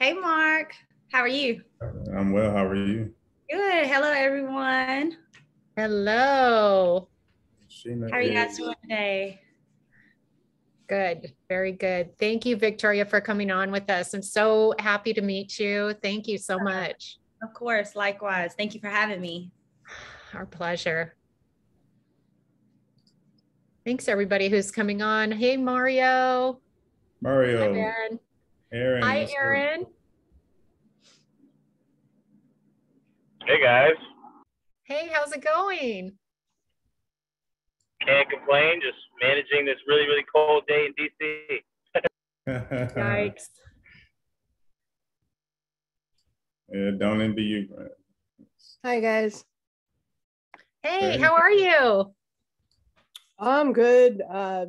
Hey, Mark. How are you? I'm well. How are you? Good. Hello, everyone. Hello. Sheena How are you guys doing today? Good. Very good. Thank you, Victoria, for coming on with us. I'm so happy to meet you. Thank you so much. Of course. Likewise. Thank you for having me. Our pleasure. Thanks, everybody who's coming on. Hey, Mario. Mario. Hi, Aaron. Aaron. Hi, Aaron. Hey, guys. Hey, how's it going? Can't complain. Just managing this really, really cold day in DC. Yikes. Yeah, don't envy you, Brent. Hi, guys. Hey, how are you? I'm good. Uh,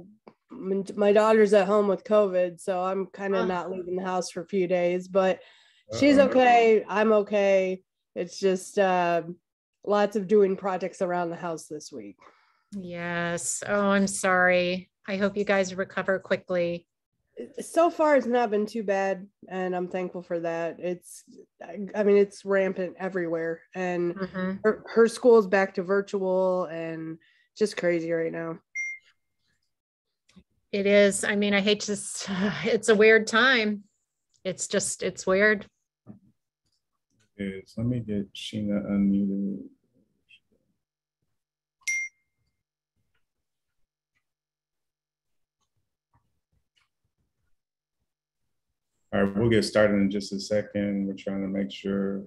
my daughter's at home with COVID, so I'm kind of not leaving the house for a few days, but she's okay. I'm okay. It's just uh, lots of doing projects around the house this week. Yes. Oh, I'm sorry. I hope you guys recover quickly. So far, it's not been too bad, and I'm thankful for that. It's, I mean, it's rampant everywhere, and mm-hmm. her, her school's back to virtual, and just crazy right now. It is. I mean, I hate to, it's a weird time. It's just, it's weird. Let me get Sheena unmuted. All right, we'll get started in just a second. We're trying to make sure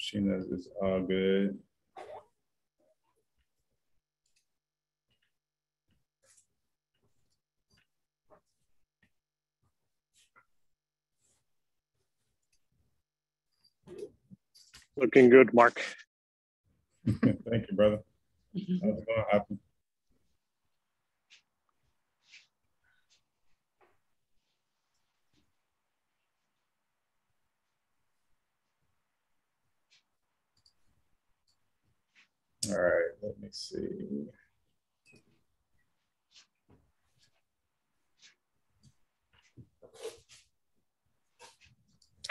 Sheena is all good. Looking good, Mark. Thank you, brother. Mm-hmm. How's it going to happen? All right, let me see.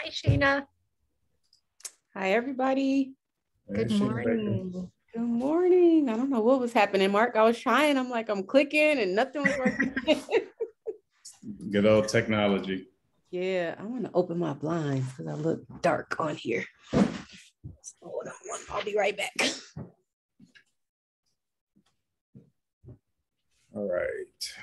Hi, Sheena. Hi, everybody. Good morning. Good morning. I don't know what was happening, Mark. I was trying. I'm like, I'm clicking and nothing was working. Good old technology. Yeah, I want to open my blinds because I look dark on here. Hold on, I'll be right back. All right.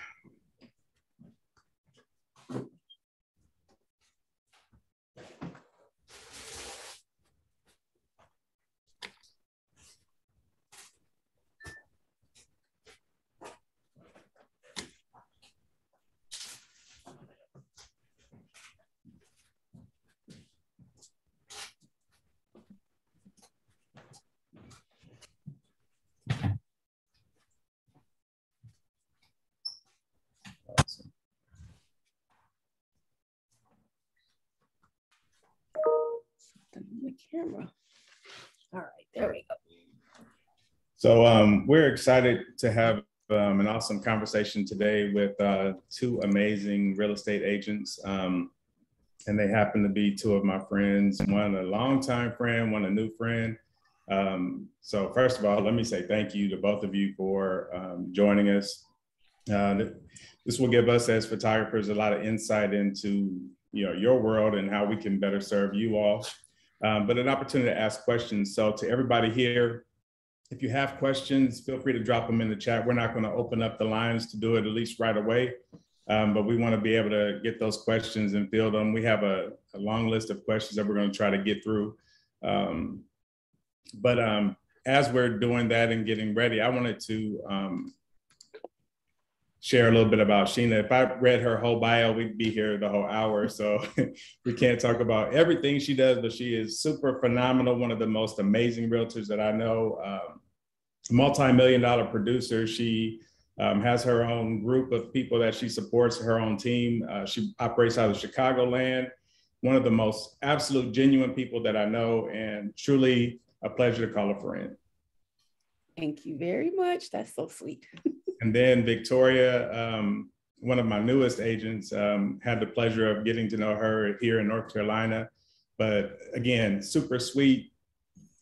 Camera. All right, there we go. So um, we're excited to have um, an awesome conversation today with uh, two amazing real estate agents. Um, and they happen to be two of my friends, one a longtime friend, one a new friend. Um, so first of all, let me say thank you to both of you for um, joining us. Uh, this will give us as photographers a lot of insight into you know your world and how we can better serve you all um, but an opportunity to ask questions. So to everybody here, if you have questions, feel free to drop them in the chat. We're not going to open up the lines to do it at least right away, um, but we want to be able to get those questions and field them. We have a, a long list of questions that we're going to try to get through. Um, but um, as we're doing that and getting ready, I wanted to um, share a little bit about Sheena. If I read her whole bio, we'd be here the whole hour. So we can't talk about everything she does, but she is super phenomenal. One of the most amazing realtors that I know. Um, multi-million dollar producer. She um, has her own group of people that she supports, her own team. Uh, she operates out of Chicagoland. One of the most absolute genuine people that I know, and truly a pleasure to call a friend. Thank you very much. That's so sweet. and then Victoria, um, one of my newest agents. Um, had the pleasure of getting to know her here in North Carolina. But again, super sweet,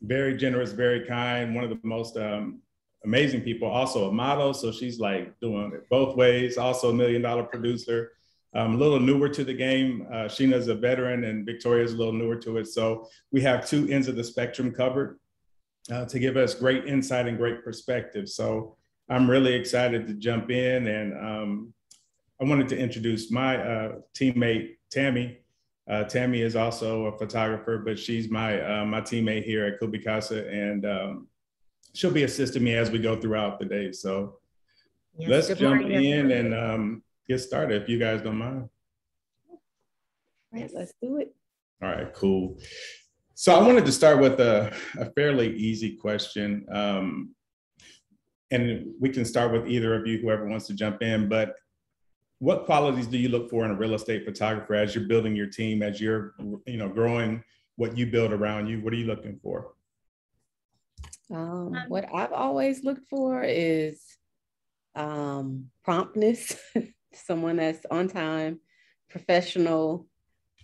very generous, very kind. One of the most um, amazing people. Also a model, so she's like doing it both ways. Also a million dollar producer. Um, a little newer to the game. Uh, Sheena's a veteran, and Victoria's a little newer to it. So we have two ends of the spectrum covered uh, to give us great insight and great perspective. So I'm really excited to jump in, and um, I wanted to introduce my uh, teammate Tammy. Uh, Tammy is also a photographer, but she's my uh, my teammate here at CubiCasa. and um, she'll be assisting me as we go throughout the day. So yes, let's jump morning, in and um, get started if you guys don't mind. All right, let's do it. All right, cool. So I wanted to start with a, a fairly easy question. Um, and we can start with either of you, whoever wants to jump in. But what qualities do you look for in a real estate photographer as you're building your team, as you're you know growing what you build around you? What are you looking for? Um, what I've always looked for is um, promptness, someone that's on time, professional,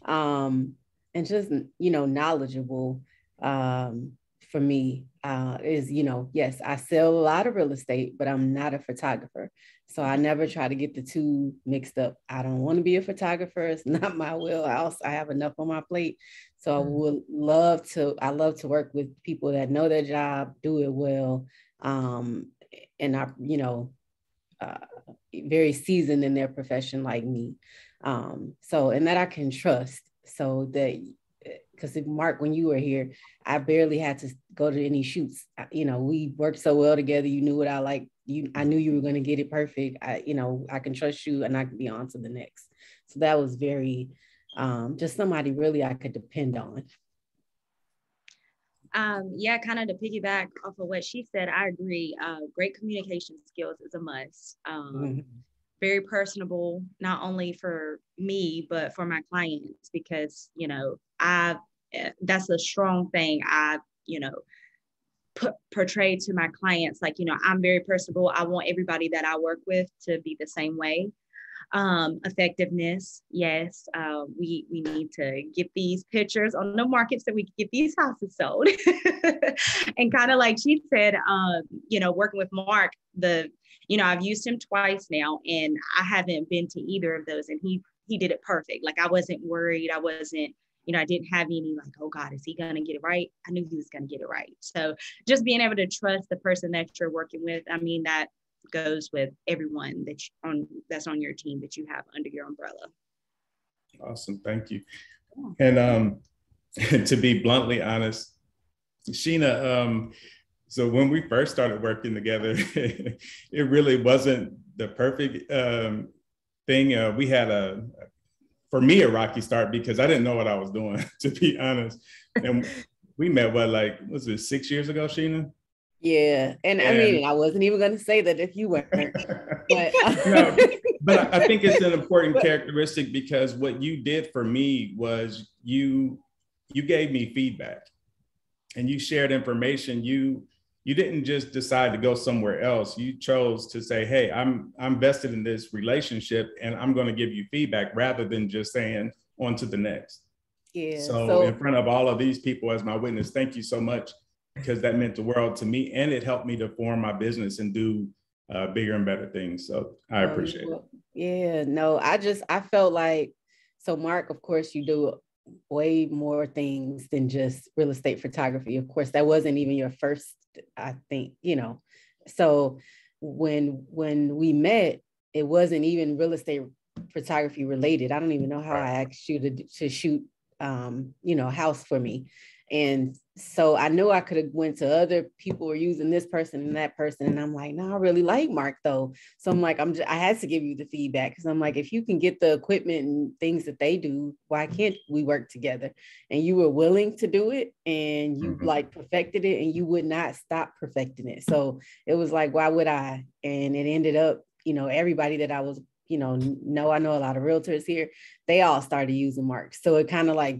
um, and just you know knowledgeable um, for me uh, is you know yes i sell a lot of real estate but i'm not a photographer. So i never try to get the two mixed up. I don't want to be a photographer. It's not my wheelhouse. I have enough on my plate. So i mm-hmm. would love to i love to work with people that know their job do it well um, and i you know uh, very seasoned in their profession like me. Um, so and that i can trust. So that because Mark, when you were here, I barely had to go to any shoots. You know, we worked so well together. You knew what I like. You, I knew you were going to get it perfect. I, you know, I can trust you, and I can be on to the next. So that was very, um, just somebody really I could depend on. Um, yeah, kind of to piggyback off of what she said, I agree. Uh, great communication skills is a must. Um, mm-hmm very personable not only for me but for my clients because you know i eh, that's a strong thing i you know put portray to my clients like you know i'm very personable i want everybody that i work with to be the same way um, effectiveness yes uh, we we need to get these pictures on the market so we can get these houses sold and kind of like she said um, you know working with mark the you know, I've used him twice now and I haven't been to either of those and he he did it perfect. Like I wasn't worried. I wasn't, you know, I didn't have any like, oh God, is he gonna get it right? I knew he was gonna get it right. So just being able to trust the person that you're working with, I mean that goes with everyone that you, on that's on your team that you have under your umbrella. Awesome, thank you. And um, to be bluntly honest, Sheena, um, so when we first started working together, it really wasn't the perfect um, thing. Uh, we had a, for me, a rocky start because I didn't know what I was doing, to be honest. And we met what, like, was it six years ago, Sheena? Yeah, and, and I mean, I wasn't even going to say that if you weren't. But, no, but I think it's an important but, characteristic because what you did for me was you you gave me feedback, and you shared information. You you didn't just decide to go somewhere else. You chose to say hey i'm i'm vested in this relationship and i'm going to give you feedback rather than just saying on to the next. Yeah so, so in front of all of these people as my witness thank you so much because that meant the world to me and it helped me to form my business and do uh, bigger and better things. So i appreciate it. yeah no i just i felt like so mark of course you do way more things than just real estate photography. Of course, that wasn't even your first, I think, you know. So when when we met, it wasn't even real estate photography related. I don't even know how I asked you to to shoot um, you know, house for me. And so I knew I could have went to other people who are using this person and that person. And I'm like, no, I really like Mark though. So I'm like, I'm just, I had to give you the feedback because I'm like, if you can get the equipment and things that they do, why can't we work together? And you were willing to do it and you mm-hmm. like perfected it and you would not stop perfecting it. So it was like, why would I? And it ended up, you know, everybody that I was you know, know I know a lot of realtors here, they all started using marks. So it kind of like,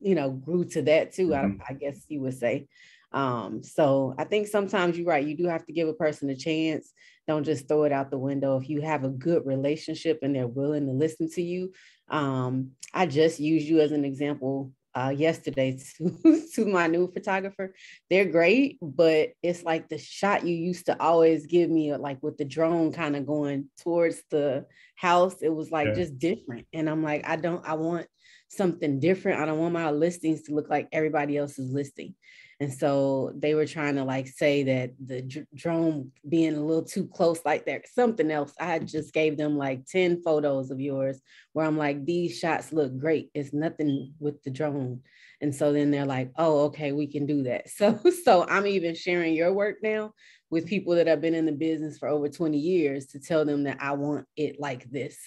you know, grew to that too, mm-hmm. I, I, guess you would say. Um, so I think sometimes you're right. You do have to give a person a chance. Don't just throw it out the window. If you have a good relationship and they're willing to listen to you, um, I just use you as an example uh, yesterday to, to my new photographer. They're great, but it's like the shot you used to always give me, like with the drone kind of going towards the house. It was like yeah. just different. And I'm like, I don't, I want something different. I don't want my listings to look like everybody else's listing. And so they were trying to like say that the drone being a little too close, like that, something else. I just gave them like 10 photos of yours where I'm like, these shots look great. It's nothing with the drone. And so then they're like, oh, okay, we can do that. So, so I'm even sharing your work now with people that have been in the business for over 20 years to tell them that I want it like this.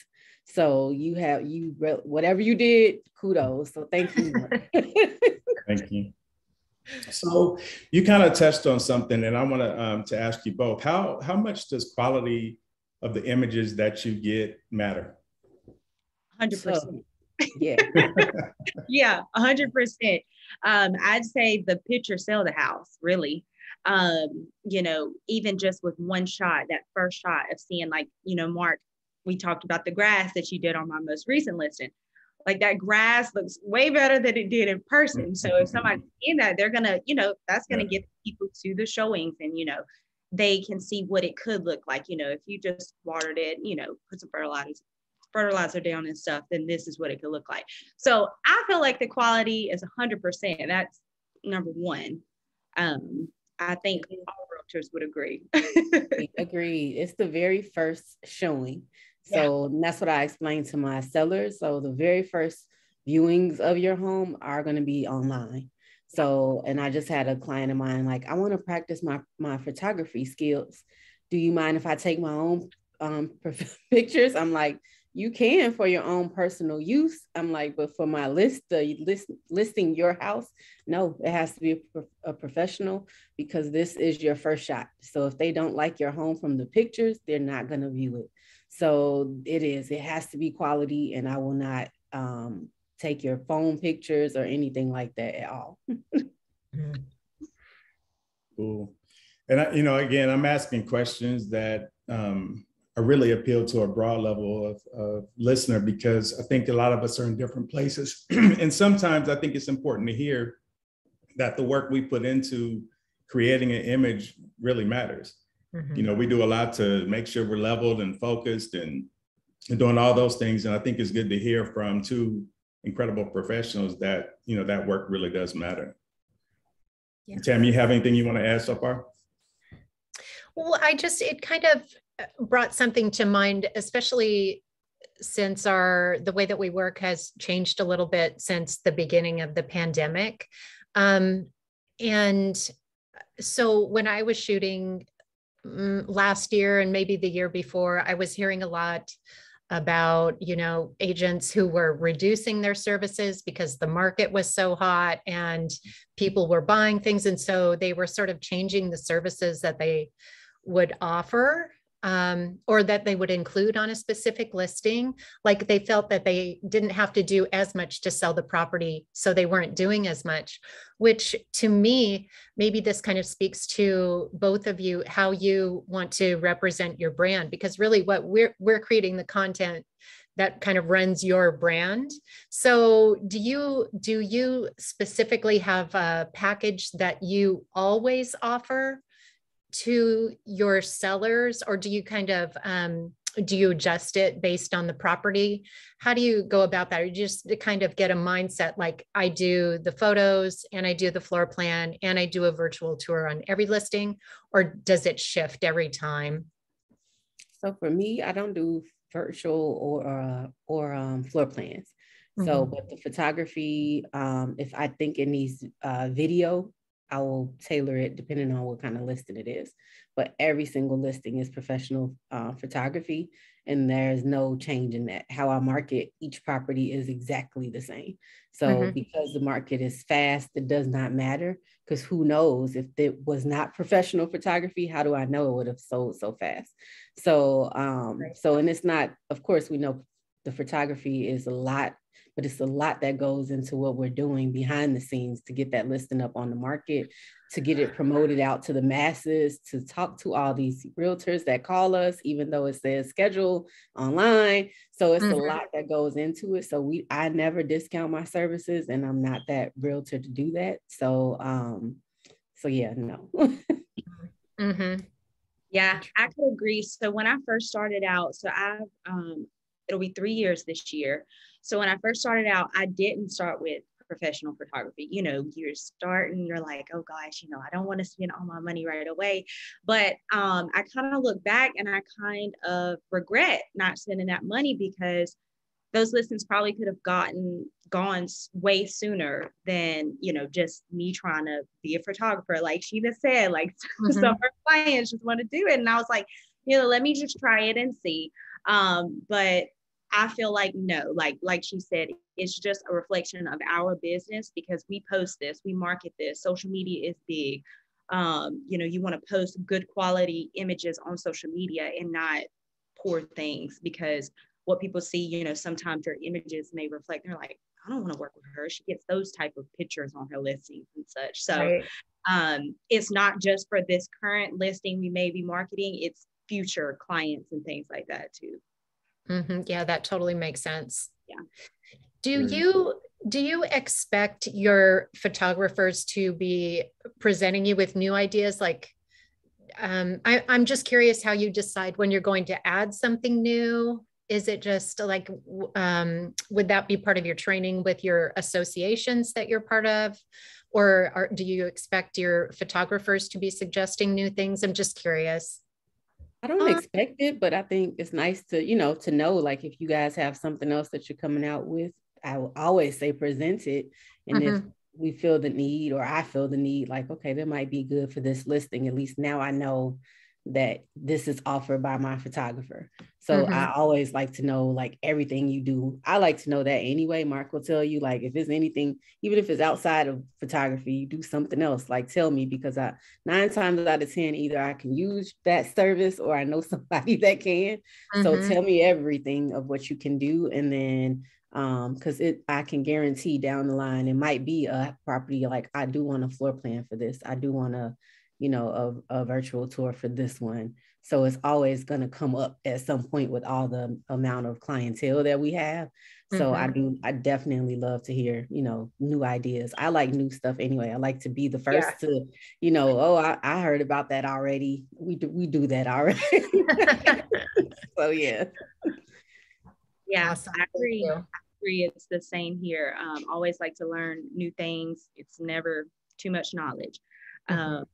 So you have you whatever you did, kudos. So thank you. thank you. So you kind of touched on something, and I want to um, to ask you both how how much does quality of the images that you get matter? Hundred percent. Yeah. yeah, hundred percent. Um, I'd say the picture sell the house, really. Um, you know, even just with one shot, that first shot of seeing like, you know, Mark, we talked about the grass that you did on my most recent listing like that grass looks way better than it did in person. So if somebody's in that, they're gonna, you know, that's gonna get people to the showings and you know, they can see what it could look like. You know, if you just watered it, you know, put some fertilizer fertilizer down and stuff, then this is what it could look like. So I feel like the quality is 100%. That's number one. Um, I think all realtors would agree. Agreed. It's the very first showing. So yeah. that's what I explained to my sellers. So the very first viewings of your home are going to be online. So, and I just had a client of mine like, I want to practice my my photography skills. Do you mind if I take my own um, pictures? I'm like, you can for your own personal use. I'm like, but for my list, the list listing your house, no, it has to be a, a professional because this is your first shot. So if they don't like your home from the pictures, they're not going to view it. So it is, it has to be quality, and I will not um, take your phone pictures or anything like that at all. cool. And I, you know, again, I'm asking questions that um, are really appeal to a broad level of, of listener because I think a lot of us are in different places, and sometimes I think it's important to hear that the work we put into creating an image really matters. Mm-hmm. You know, we do a lot to make sure we're leveled and focused and, and doing all those things. And I think it's good to hear from two incredible professionals that, you know, that work really does matter. Yeah. Tam, you have anything you want to add so far? Well, I just, it kind of brought something to mind, especially since our the way that we work has changed a little bit since the beginning of the pandemic um, and so when i was shooting Mm, last year and maybe the year before, I was hearing a lot about you know agents who were reducing their services because the market was so hot and people were buying things. And so they were sort of changing the services that they would offer um, or that they would include on a specific listing. Like they felt that they didn't have to do as much to sell the property, so they weren't doing as much, which to me, maybe this kind of speaks to both of you how you want to represent your brand, because really what we're we're creating the content that kind of runs your brand so do you do you specifically have a package that you always offer to your sellers or do you kind of um, do you adjust it based on the property? How do you go about that? Or you just kind of get a mindset like i do the photos and i do the floor plan and i do a virtual tour on every listing or does it shift every time? So for me i don't do virtual or uh, or um, floor plans. So mm-hmm. but the photography um, if i think it needs uh, video I will tailor it depending on what kind of listing it is. But every single listing is professional uh, photography, and there's no change in that. How I market each property is exactly the same. So mm-hmm. because the market is fast, it does not matter. Because who knows if it was not professional photography, how do I know it would have sold so fast? So, um, so and it's not. Of course, we know the photography is a lot but it's a lot that goes into what we're doing behind the scenes to get that listing up on the market, to get it promoted out to the masses, to talk to all these realtors that call us, even though it says schedule online. So it's mm-hmm. a lot that goes into it. So we I never discount my services and I'm not that realtor to do that. So um, so yeah, no. mm-hmm. Yeah, I could agree. So when I first started out, so I've um it'll be three years this year. So when I first started out, I didn't start with professional photography. You know, you're starting, you're like, oh gosh, you know, I don't want to spend all my money right away. But um, I kind of look back and I kind of regret not spending that money because those listings probably could have gotten gone way sooner than you know just me trying to be a photographer like Sheena said like mm-hmm. some of her clients just want to do it and I was like you know let me just try it and see um, but I feel like no, like like she said, it's just a reflection of our business because we post this, we market this. Social media is big. Um, you know, you want to post good quality images on social media and not poor things because what people see, you know, sometimes your images may reflect. They're like, I don't want to work with her. She gets those type of pictures on her listings and such. So right. um, it's not just for this current listing we may be marketing. It's future clients and things like that too. Mm-hmm. Yeah, that totally makes sense. Yeah. Do mm-hmm. you do you expect your photographers to be presenting you with new ideas? Like, um, I, I'm just curious how you decide when you're going to add something new. Is it just like, um, would that be part of your training with your associations that you're part of? Or are, do you expect your photographers to be suggesting new things? I'm just curious. I don't um, expect it, but I think it's nice to, you know, to know like if you guys have something else that you're coming out with, I will always say present it. And if mm-hmm. we feel the need or I feel the need, like, okay, that might be good for this listing. At least now I know that this is offered by my photographer. So mm-hmm. I always like to know like everything you do. I like to know that anyway. Mark will tell you like if it's anything, even if it's outside of photography, you do something else, like tell me because I nine times out of 10, either I can use that service or I know somebody that can. Mm-hmm. So tell me everything of what you can do. And then um because it i can guarantee down the line it might be a property like i do want a floor plan for this i do want to you know, a, a virtual tour for this one. So it's always going to come up at some point with all the amount of clientele that we have. So mm-hmm. I do, I definitely love to hear, you know, new ideas. I like new stuff anyway. I like to be the first yeah. to, you know, oh, I, I heard about that already. We do, we do that already. so yeah. Yeah, so I agree. I agree. It's the same here. Um, always like to learn new things. It's never too much knowledge. Mm-hmm. Um,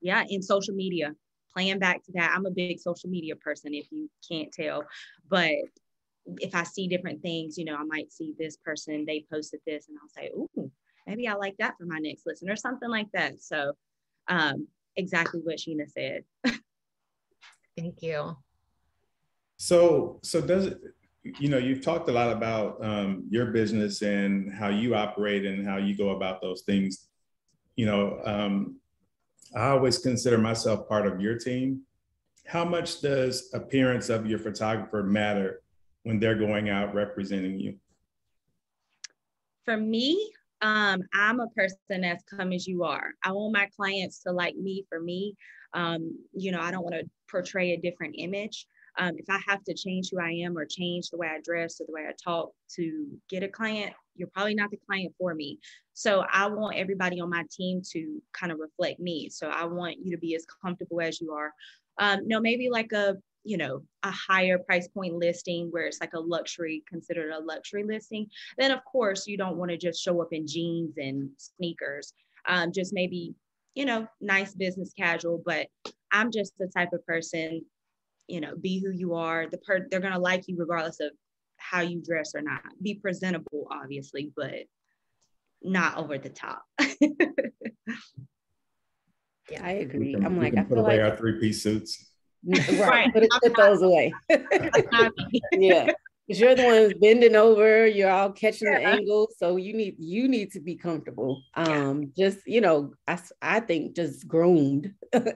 yeah, in social media, playing back to that. I'm a big social media person, if you can't tell. But if I see different things, you know, I might see this person, they posted this, and I'll say, Ooh, maybe I like that for my next listen or something like that. So, um, exactly what Sheena said. Thank you. So, so does it, you know, you've talked a lot about um, your business and how you operate and how you go about those things. You know, um, I always consider myself part of your team. How much does appearance of your photographer matter when they're going out representing you? For me, um, I'm a person that's come as you are. I want my clients to like me for me. Um, you know, I don't want to portray a different image. Um, if I have to change who I am or change the way I dress or the way I talk to get a client, you're probably not the client for me. So I want everybody on my team to kind of reflect me. So I want you to be as comfortable as you are. Um, no, maybe like a you know a higher price point listing where it's like a luxury considered a luxury listing then of course you don't want to just show up in jeans and sneakers um, just maybe you know nice business casual but i'm just the type of person you know be who you are the per they're gonna like you regardless of how you dress or not be presentable obviously but not over the top. Yeah i agree. can, i'm like i feel like our three-piece suits. Right, right. Put, put those away. Yeah. Because you're the ones bending over you're all catching yeah. the angle so you need you need to be comfortable. Um yeah. just you know i, I think just groomed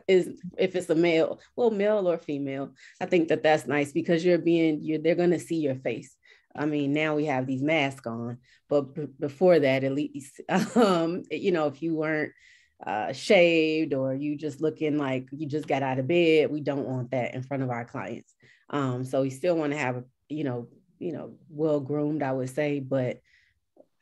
is if it's a male well male or female i think that that's nice because you're being you're they're going to see your face I mean, now we have these masks on, but b- before that, at least, um, you know, if you weren't uh, shaved or you just looking like you just got out of bed, we don't want that in front of our clients. Um, so we still want to have, you know, you know, well groomed, I would say, but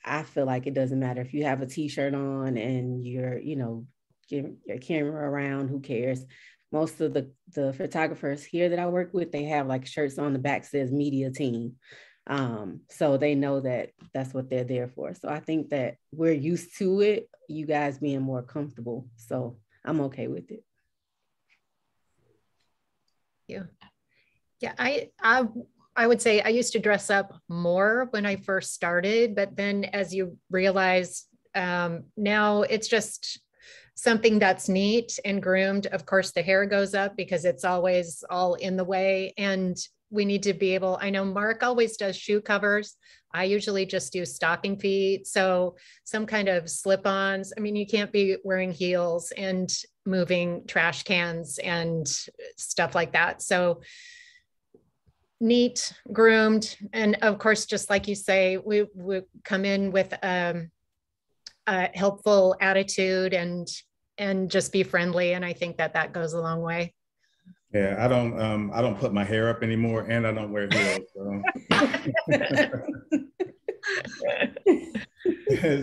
I feel like it doesn't matter if you have a t-shirt on and you're, you know, your camera around, who cares? Most of the the photographers here that I work with, they have like shirts on the back says media team. Um, so they know that that's what they're there for. So I think that we're used to it, you guys being more comfortable. So I'm okay with it. Yeah. Yeah, I I I would say I used to dress up more when I first started, but then as you realize um, now it's just something that's neat and groomed. Of course, the hair goes up because it's always all in the way. And we need to be able, I know Mark always does shoe covers. I usually just do stocking feet. So some kind of slip ons. I mean, you can't be wearing heels and moving trash cans and stuff like that. So neat, groomed, and of course, just like you say, we we come in with um, a helpful attitude and and just be friendly, and I think that that goes a long way. Yeah, I don't um I don't put my hair up anymore, and I don't wear heels. So.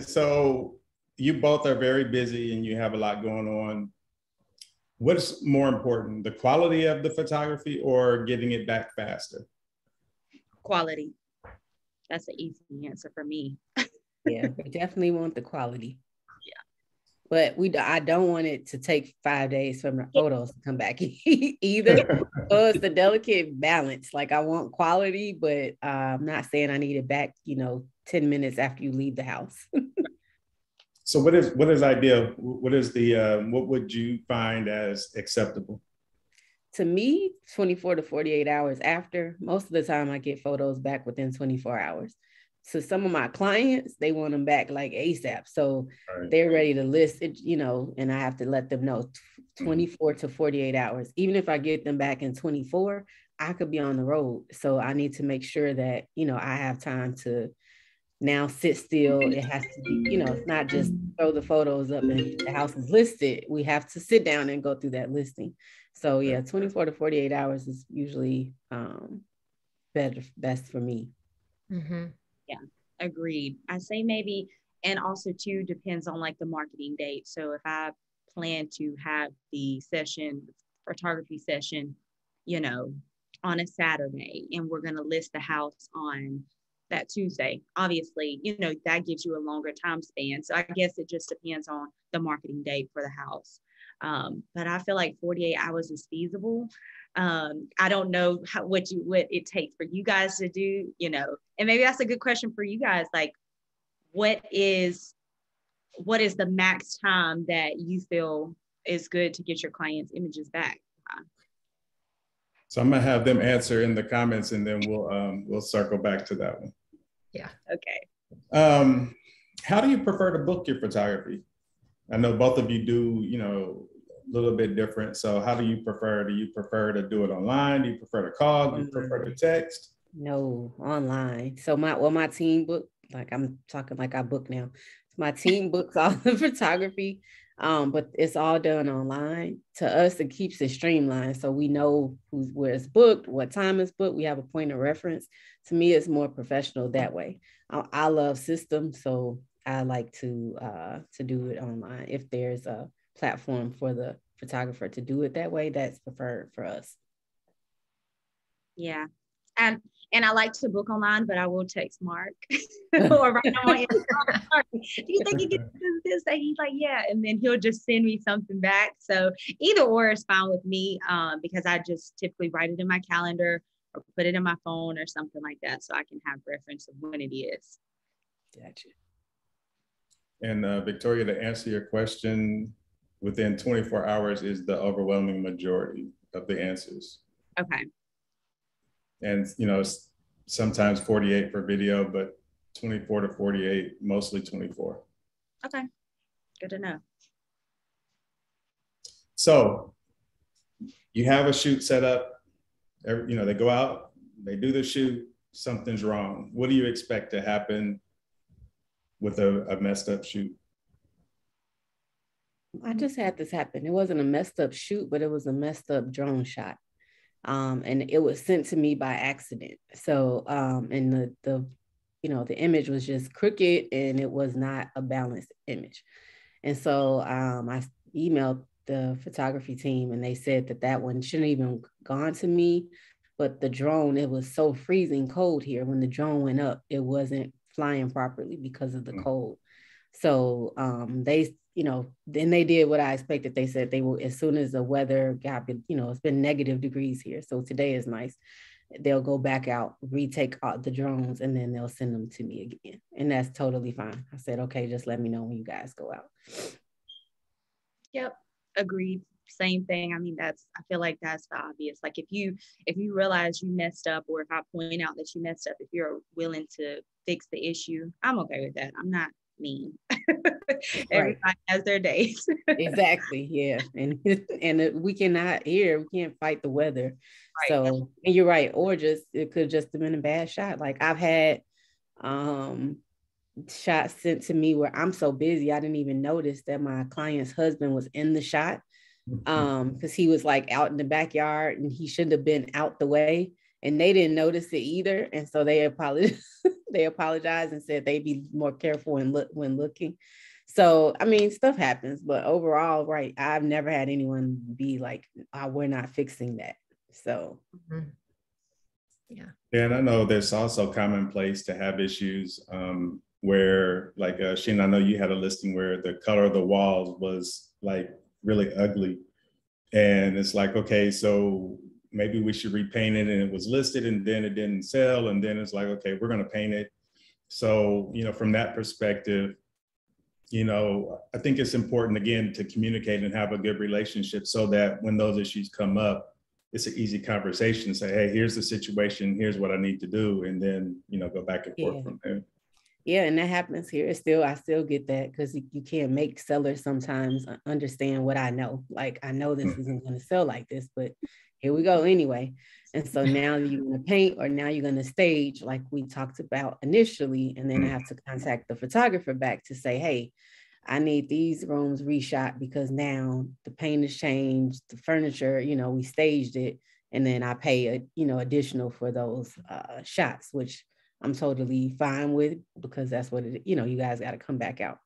so you both are very busy and you have a lot going on. What's more important, the quality of the photography or getting it back faster? Quality. That's an easy answer for me. yeah, we definitely want the quality. But we I don't want it to take five days for my photos to come back either. so it's the delicate balance. Like I want quality, but uh, I'm not saying I need it back, you know, 10 minutes after you leave the house. So what is what is ideal? What is the uh, what would you find as acceptable? To me, 24 to 48 hours after. Most of the time, I get photos back within 24 hours. So some of my clients, they want them back like ASAP. So right. they're ready to list it, you know, and I have to let them know 24 to 48 hours. Even if I get them back in 24, I could be on the road. So I need to make sure that, you know, I have time to now sit still. It has to be, you know, it's not just throw the photos up and the house is listed. We have to sit down and go through that listing. So yeah, 24 to 48 hours is usually um, better, best for me. Mm-hmm. Agreed. I say maybe, and also too depends on like the marketing date. So if I plan to have the session, photography session, you know, on a Saturday, and we're going to list the house on that Tuesday. Obviously, you know, that gives you a longer time span. So I guess it just depends on the marketing date for the house. Um, but I feel like 48 hours is feasible. Um, I don't know how, what you what it takes for you guys to do, you know, and maybe that's a good question for you guys. Like, what is what is the max time that you feel is good to get your clients' images back? So I'm gonna have them answer in the comments, and then we'll um, we'll circle back to that one. Yeah. Okay. Um, how do you prefer to book your photography? I know both of you do, you know, a little bit different. So how do you prefer? Do you prefer to do it online? Do you prefer to call? Do you prefer to text? No, online. So my well, my team book, like I'm talking like I book now. My team books all the photography um, but it's all done online. To us, it keeps it streamlined, so we know who's where it's booked, what time it's booked. We have a point of reference. To me, it's more professional that way. I, I love systems, so I like to uh, to do it online. If there's a platform for the photographer to do it that way, that's preferred for us. Yeah, and and I like to book online, but I will text Mark or write on him. Do you think you can do this? And he's like, yeah. And then he'll just send me something back. So either or is fine with me um, because I just typically write it in my calendar or put it in my phone or something like that so I can have reference of when it is. Gotcha. And uh, Victoria, to answer your question, within 24 hours is the overwhelming majority of the answers. Okay and you know sometimes 48 for video but 24 to 48 mostly 24 okay good to know so you have a shoot set up you know they go out they do the shoot something's wrong? What do you expect to happen with a, a messed up shoot? I just had this happen. It wasn't a messed up shoot, but it was a messed up drone shot. Um, and it was sent to me by accident. So, um, and the, the, you know, the image was just crooked and it was not a balanced image. And so um, I emailed the photography team and they said that that one shouldn't even gone to me. But the drone, it was so freezing cold here. When the drone went up, it wasn't flying properly because of the mm. cold. So um, they you know, then they did what I expected. They said they will, as soon as the weather got, you know, it's been negative degrees here. So today is nice. They'll go back out, retake out the drones, and then they'll send them to me again. And that's totally fine. I said, okay, just let me know when you guys go out. Yep. Agreed. Same thing. I mean, that's, I feel like that's the obvious. Like if you, if you realize you messed up, or if I point out that you messed up, if you're willing to fix the issue, I'm okay with that. I'm not mean. Everybody right. has their days. exactly. Yeah. And and we cannot here, we can't fight the weather. Right. So and you're right. Or just it could just have been a bad shot. Like I've had um shots sent to me where I'm so busy, I didn't even notice that my client's husband was in the shot. Mm-hmm. Um, because he was like out in the backyard and he shouldn't have been out the way and they didn't notice it either. And so they apologized. They apologized and said they'd be more careful when look when looking. So I mean, stuff happens, but overall, right? I've never had anyone be like, oh, "We're not fixing that." So, mm-hmm. yeah. Yeah, and I know there's also commonplace to have issues um, where, like, uh, Sheena, I know you had a listing where the color of the walls was like really ugly, and it's like, okay, so maybe we should repaint it and it was listed and then it didn't sell and then it's like okay we're going to paint it. So you know from that perspective you know i think it's important again to communicate and have a good relationship so that when those issues come up it's an easy conversation to say hey here's the situation. Here's what i need to do. And then you know go back and forth yeah. from there yeah and that happens here it's still i still get that because you can't make sellers sometimes understand what i know like i know this mm-hmm. isn't going to sell like this but here we go anyway. And so now you're going to paint or now you're going to stage like we talked about initially. And then I have to contact the photographer back to say, hey, I need these rooms reshot because now the paint has changed, the furniture, you know, we staged it. And then I pay, a, you know, additional for those uh, shots, which I'm totally fine with because that's what it, you know, you guys got to come back out.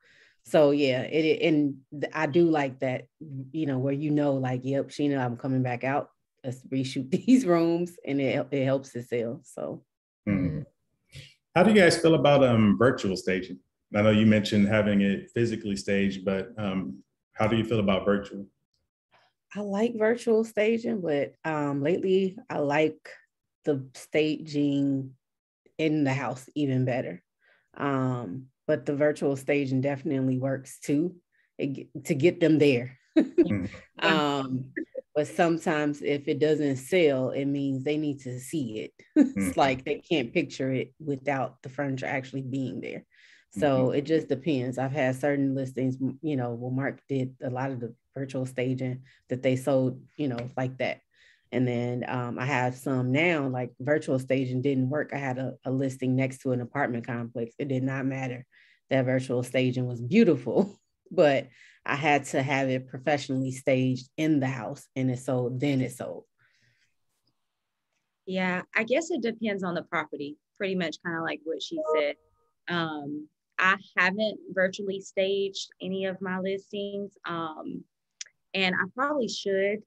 So yeah, it, and I do like that, you know, where you know, like, yep, Sheena, I'm coming back out let's reshoot these rooms and it, it helps to sell. So mm. how do you guys feel about um virtual staging? I know you mentioned having it physically staged, but um, how do you feel about virtual? I like virtual staging, but um, lately I like the staging in the house even better. Um, but the virtual staging definitely works too it, to get them there. mm. um, but sometimes if it doesn't sell, it means they need to see it. it's mm-hmm. like they can't picture it without the furniture actually being there. So mm-hmm. it just depends. I've had certain listings, you know, well, Mark did a lot of the virtual staging that they sold, you know, like that. And then um, I have some now, like virtual staging didn't work. I had a, a listing next to an apartment complex. It did not matter. That virtual staging was beautiful, but I had to have it professionally staged in the house and it sold, then it sold. Yeah, I guess it depends on the property, pretty much kind of like what she said. Um, I haven't virtually staged any of my listings. Um, and I probably should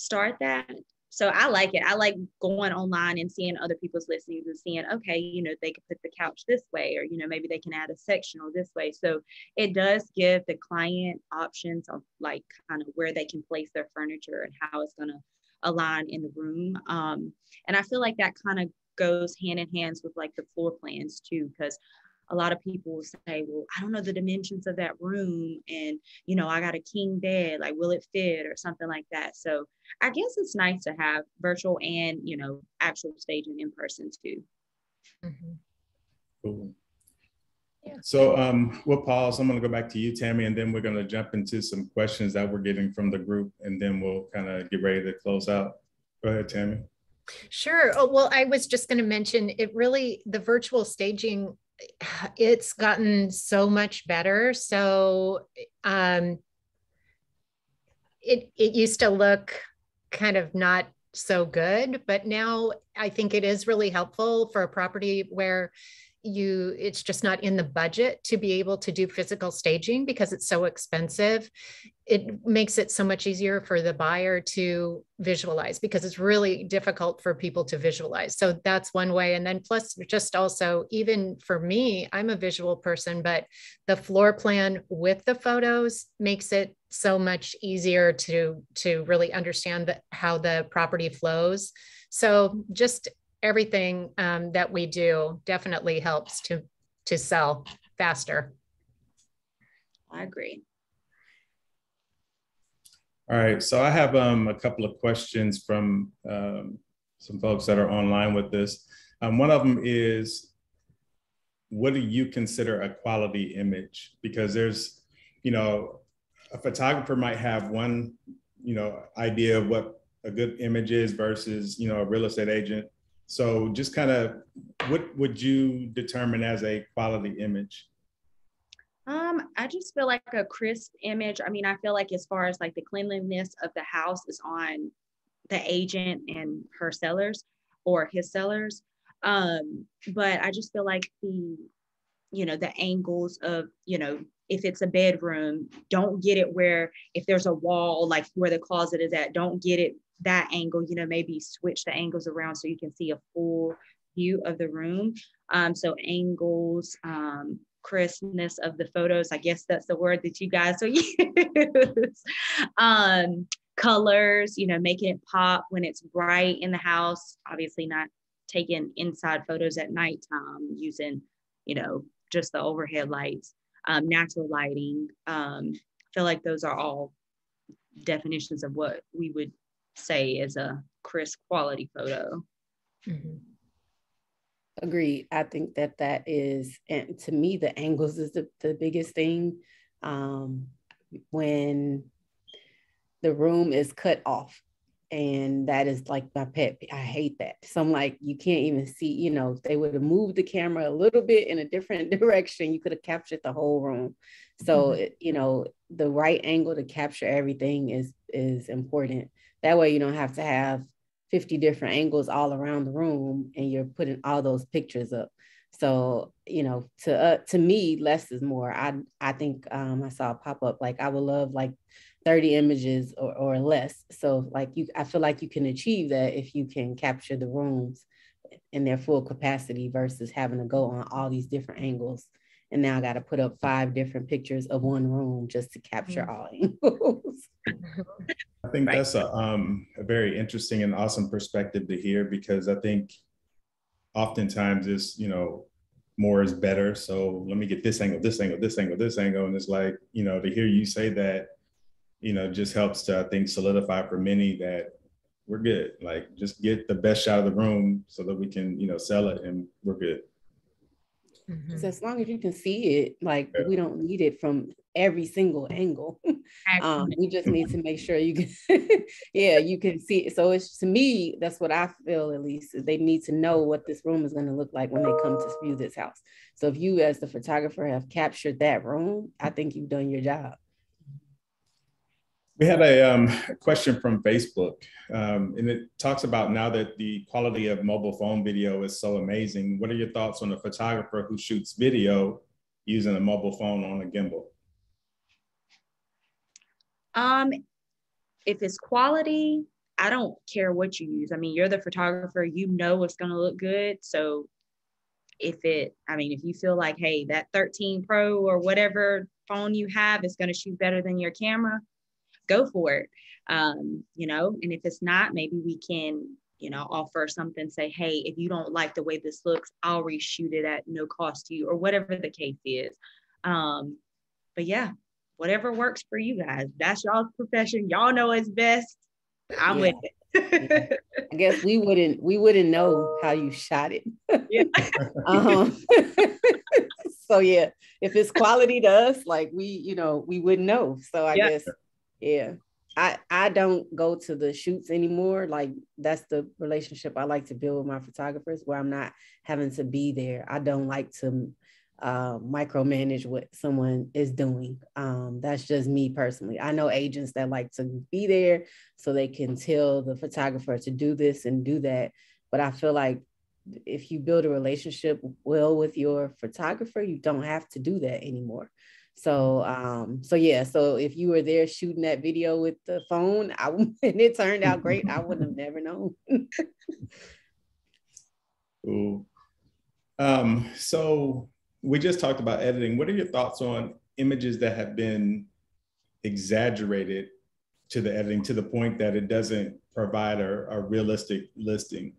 start that so I like it. I like going online and seeing other people's listings and seeing, okay, you know, they could put the couch this way, or, you know, maybe they can add a sectional this way. So it does give the client options of like kind of where they can place their furniture and how it's going to align in the room. Um, and I feel like that kind of goes hand in hands with like the floor plans too, because a lot of people say, well, I don't know the dimensions of that room. And, you know, I got a king bed, like, will it fit or something like that? So I guess it's nice to have virtual and, you know, actual staging in person too. Mm-hmm. Cool. Yeah. So um, we'll pause. I'm going to go back to you, Tammy, and then we're going to jump into some questions that we're getting from the group, and then we'll kind of get ready to close out. Go ahead, Tammy. Sure. Oh, well, I was just going to mention it really, the virtual staging, it's gotten so much better. So um, it, it used to look kind of not so good, but now I think it is really helpful for a property where you it's just not in the budget to be able to do physical staging because it's so expensive. It makes it so much easier for the buyer to visualize because it's really difficult for people to visualize. So that's one way. And then plus just also even for me i'm a visual person but the floor plan with the photos makes it so much easier to to really understand the, how the property flows. So just everything um, that we do definitely helps to to sell faster. I agree. All right, so I have um, a couple of questions from um, some folks that are online with this. Um, one of them is, what do you consider a quality image? Because there's, you know, a photographer might have one, you know, idea of what a good image is versus, you know, a real estate agent so just kind of what would you determine as a quality image? Um, I just feel like a crisp image. I mean, I feel like as far as like the cleanliness of the house is on the agent and her sellers or his sellers. Um, but I just feel like the, you know, the angles of, you know, if it's a bedroom, don't get it where if there's a wall, like where the closet is at, don't get it that angle, you know, maybe switch the angles around so you can see a full view of the room. Um, so angles, um, crispness of the photos, I guess that's the word that you guys will use. um, colors, you know, making it pop when it's bright in the house, obviously not taking inside photos at nighttime using, you know, just the overhead lights, um, natural lighting. Um, I feel like those are all definitions of what we would say is a crisp quality photo. Mm-hmm. Agreed. I think that that is, and to me, the angles is the, the biggest thing. Um, when the room is cut off, and that is like my pet. I hate that. So I'm like, you can't even see. You know, if they would have moved the camera a little bit in a different direction, you could have captured the whole room. So mm-hmm. you know, the right angle to capture everything is is important. That way you don't have to have 50 different angles all around the room and you're putting all those pictures up. So, you know, to uh, to me, less is more. I I think um, I saw a pop up like I would love like 30 images or, or less. So like you, I feel like you can achieve that if you can capture the rooms in their full capacity versus having to go on all these different angles. And now I got to put up five different pictures of one room just to capture mm-hmm. all angles. I think right. that's a, um, a very interesting and awesome perspective to hear because I think oftentimes it's, you know, more is better. So let me get this angle, this angle, this angle, this angle. And it's like, you know, to hear you say that, you know, just helps to, I think, solidify for many that we're good. Like just get the best shot of the room so that we can, you know, sell it and we're good. Mm-hmm. So as long as you can see it, like yeah. we don't need it from every single angle. um, we just need to make sure you can, yeah, you can see it. So it's to me, that's what I feel at least. They need to know what this room is going to look like when they come to view this house. So if you, as the photographer, have captured that room, I think you've done your job. We had a um, question from Facebook, um, and it talks about now that the quality of mobile phone video is so amazing. What are your thoughts on a photographer who shoots video using a mobile phone on a gimbal? Um, if it's quality, I don't care what you use. I mean, you're the photographer, you know what's going to look good. So if it, I mean, if you feel like, hey, that 13 Pro or whatever phone you have is going to shoot better than your camera, go for it. Um, you know, and if it's not, maybe we can, you know, offer something, say, hey, if you don't like the way this looks, I'll reshoot it at no cost to you, or whatever the case is. Um, but yeah, whatever works for you guys. That's y'all's profession. Y'all know it's best. I'm yeah. with it. I guess we wouldn't we wouldn't know how you shot it. Yeah. um, so yeah, if it's quality to us, like we, you know, we wouldn't know. So I yeah. guess yeah. I I don't go to the shoots anymore. Like that's the relationship I like to build with my photographers, where I'm not having to be there. I don't like to uh, micromanage what someone is doing. Um, that's just me personally. I know agents that like to be there so they can tell the photographer to do this and do that. But I feel like if you build a relationship well with your photographer, you don't have to do that anymore. So um, so yeah, so if you were there shooting that video with the phone, I and it turned out great, I wouldn't have never known. Um, so we just talked about editing. What are your thoughts on images that have been exaggerated to the editing to the point that it doesn't provide a, a realistic listing?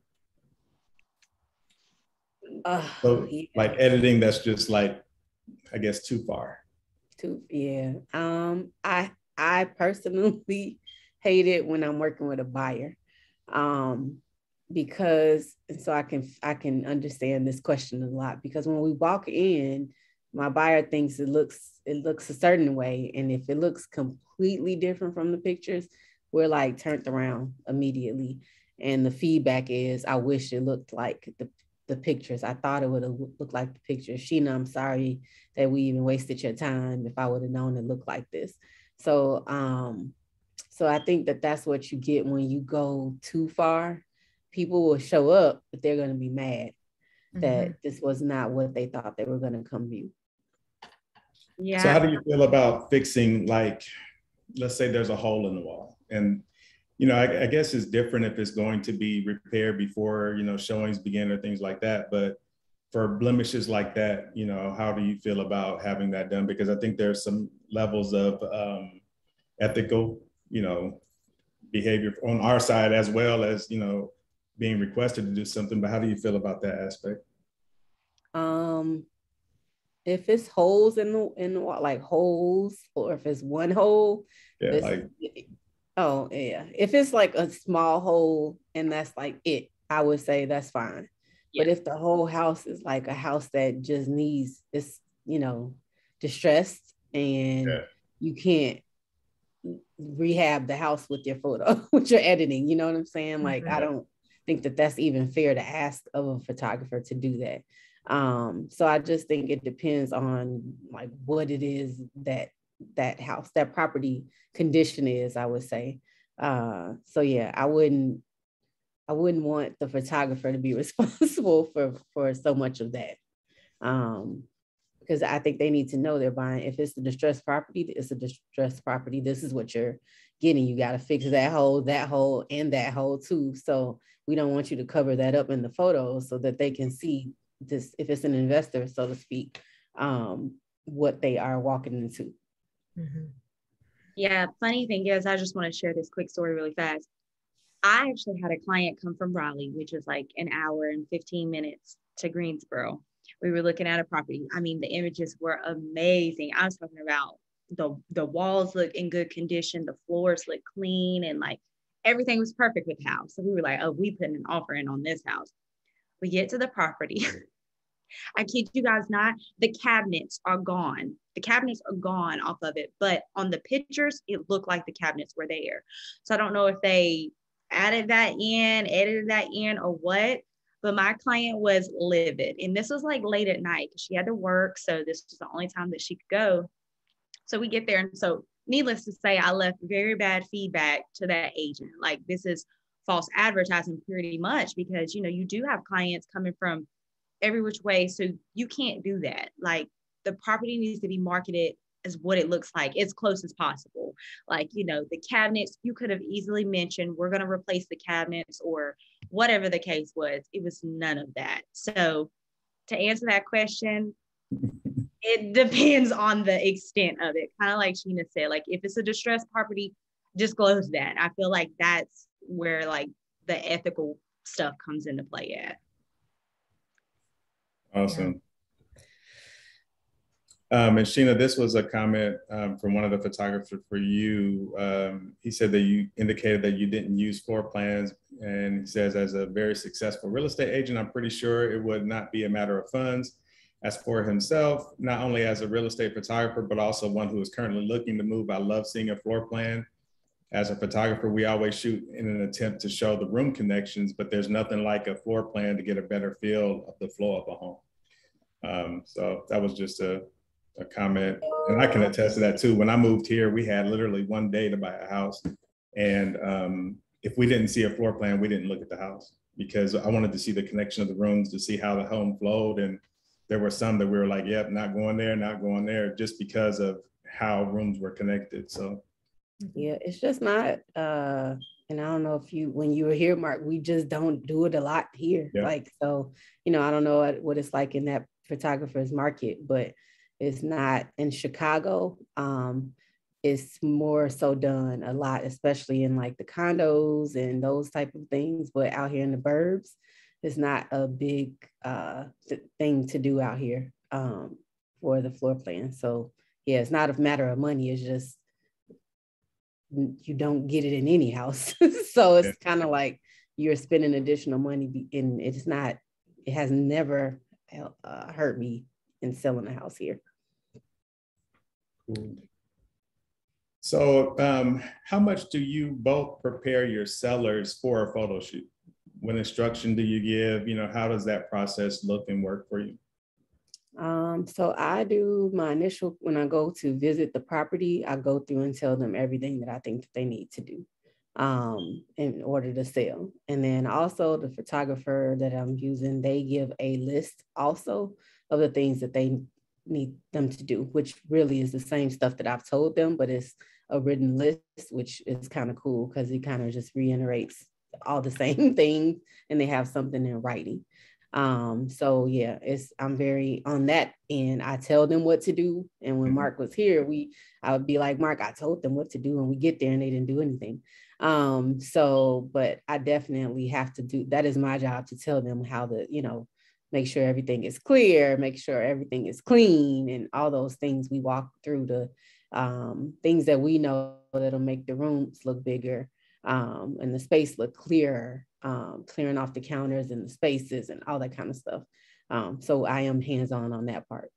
Uh, so, yeah. like editing that's just like, I guess, too far. Too yeah. Um, I I personally hate it when I'm working with a buyer. Um, because and so I can I can understand this question a lot because when we walk in, my buyer thinks it looks it looks a certain way, and if it looks completely different from the pictures, we're like turned around immediately. And the feedback is, I wish it looked like the the pictures. I thought it would have looked like the pictures. Sheena, I'm sorry that we even wasted your time. If I would have known it looked like this, so um, so I think that that's what you get when you go too far people will show up, but they're going to be mad that mm-hmm. this was not what they thought they were going to come view. Yeah. So how do you feel about fixing like, let's say there's a hole in the wall and you know, I, I, guess it's different if it's going to be repaired before, you know, showings begin or things like that. But for blemishes like that, you know, how do you feel about having that done? Because I think there's some levels of um, ethical, you know, behavior on our side as well as, you know, being requested to do something, but how do you feel about that aspect? Um, if it's holes in the in the like holes, or if it's one hole, yeah, like oh yeah, if it's like a small hole and that's like it, I would say that's fine. Yeah. But if the whole house is like a house that just needs it's you know distressed and yeah. you can't rehab the house with your photo with your editing you know what i'm saying like mm-hmm. i don't think that that's even fair to ask of a photographer to do that. Um, so I just think it depends on like what it is that that house, that property condition is, I would say. Uh, so yeah, I wouldn't I wouldn't want the photographer to be responsible for for so much of that. Um, because I think they need to know they're buying. If it's a distressed property, it's a distressed property. This is what you're getting. You got to fix that hole, that hole, and that hole too. So we don't want you to cover that up in the photos so that they can see this, if it's an investor, so to speak, um, what they are walking into. Mm-hmm. Yeah, funny thing is, I just want to share this quick story really fast. I actually had a client come from Raleigh, which is like an hour and 15 minutes to Greensboro. We were looking at a property. I mean, the images were amazing. I was talking about the the walls look in good condition, the floors look clean, and like everything was perfect with the house. So we were like, oh, we put an offer in on this house. We get to the property. I kid you guys not, the cabinets are gone. The cabinets are gone off of it, but on the pictures, it looked like the cabinets were there. So I don't know if they added that in, edited that in, or what. But my client was livid. And this was like late at night. She had to work. So this was the only time that she could go. So we get there. And so needless to say, I left very bad feedback to that agent. Like this is false advertising pretty much because you know you do have clients coming from every which way. So you can't do that. Like the property needs to be marketed as what it looks like as close as possible. Like, you know, the cabinets, you could have easily mentioned, we're going to replace the cabinets or whatever the case was. It was none of that. So, to answer that question, it depends on the extent of it. Kind of like Sheena said, like if it's a distressed property, disclose that. I feel like that's where like the ethical stuff comes into play at. Awesome. Um, and Sheena, this was a comment um, from one of the photographers for you. Um, he said that you indicated that you didn't use floor plans. And he says, as a very successful real estate agent, I'm pretty sure it would not be a matter of funds. As for himself, not only as a real estate photographer, but also one who is currently looking to move, I love seeing a floor plan. as a photographer, we always shoot in an attempt to show the room connections, but there's nothing like a floor plan to get a better feel of the flow of a home. Um, so that was just a, a comment. And I can attest to that too. When I moved here, we had literally one day to buy a house. And um, if we didn't see a floor plan, we didn't look at the house because I wanted to see the connection of the rooms to see how the home flowed. And there were some that we were like, yep, not going there, not going there, just because of how rooms were connected. So yeah, it's just not uh and I don't know if you when you were here, Mark, we just don't do it a lot here. Yeah. Like so, you know, I don't know what, what it's like in that photographer's market, but it's not in Chicago. Um, it's more so done a lot, especially in like the condos and those type of things. But out here in the burbs, it's not a big uh, thing to do out here um, for the floor plan. So yeah, it's not a matter of money. It's just you don't get it in any house. so it's yeah. kind of like you're spending additional money and it's not, it has never uh, hurt me in selling a house here. Cool. So um, how much do you both prepare your sellers for a photo shoot? What instruction do you give? You know, how does that process look and work for you? Um, so I do my initial when I go to visit the property, I go through and tell them everything that I think that they need to do um, in order to sell. And then also the photographer that I'm using, they give a list also of the things that they need them to do, which really is the same stuff that I've told them, but it's a written list, which is kind of cool because it kind of just reiterates all the same things and they have something in writing. Um, so yeah, it's I'm very on that end. I tell them what to do. And when mm-hmm. Mark was here, we I would be like, Mark, I told them what to do, and we get there and they didn't do anything. Um, so but I definitely have to do that is my job to tell them how to, you know, make sure everything is clear, make sure everything is clean, and all those things we walk through the um, things that we know that'll make the rooms look bigger um, and the space look clearer um, clearing off the counters and the spaces and all that kind of stuff. Um, so I am hands-on on that part.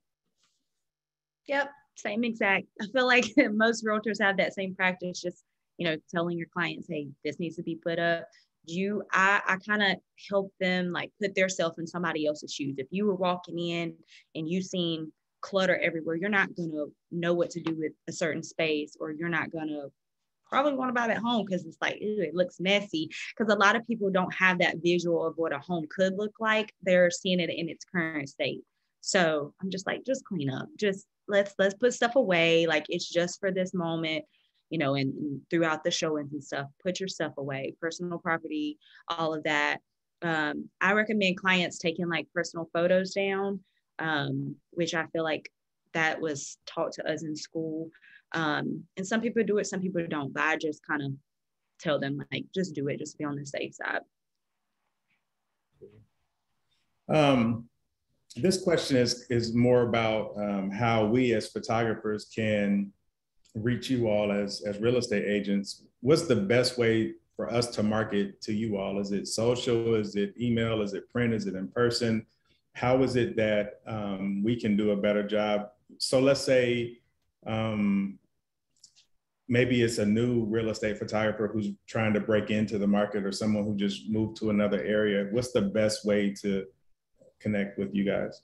Yep, same exact. I feel like most realtors have that same practice, just you know, telling your clients, hey, this needs to be put up. You, I, I kind of help them like put themselves in somebody else's shoes. If you were walking in and you seen clutter everywhere, you're not gonna know what to do with a certain space, or you're not gonna probably want to buy that home because it's like ew, it looks messy. Because a lot of people don't have that visual of what a home could look like. They're seeing it in its current state. So i'm just like just clean up. Just let's let's put stuff away. Like it's just for this moment you know and, and throughout the showings and stuff put your stuff away personal property all of that. Um, i recommend clients taking like personal photos down um, which i feel like that was taught to us in school um, and some people do it, some people don't, but I just kind of tell them like, just do it, just be on the safe side. Um, this question is, is more about um, how we as photographers can reach you all as, as real estate agents. What's the best way for us to market to you all? Is it social? Is it email? Is it print? Is it in person? How is it that um, we can do a better job? So let's say um, maybe it's a new real estate photographer who's trying to break into the market or someone who just moved to another area. What's the best way to connect with you guys?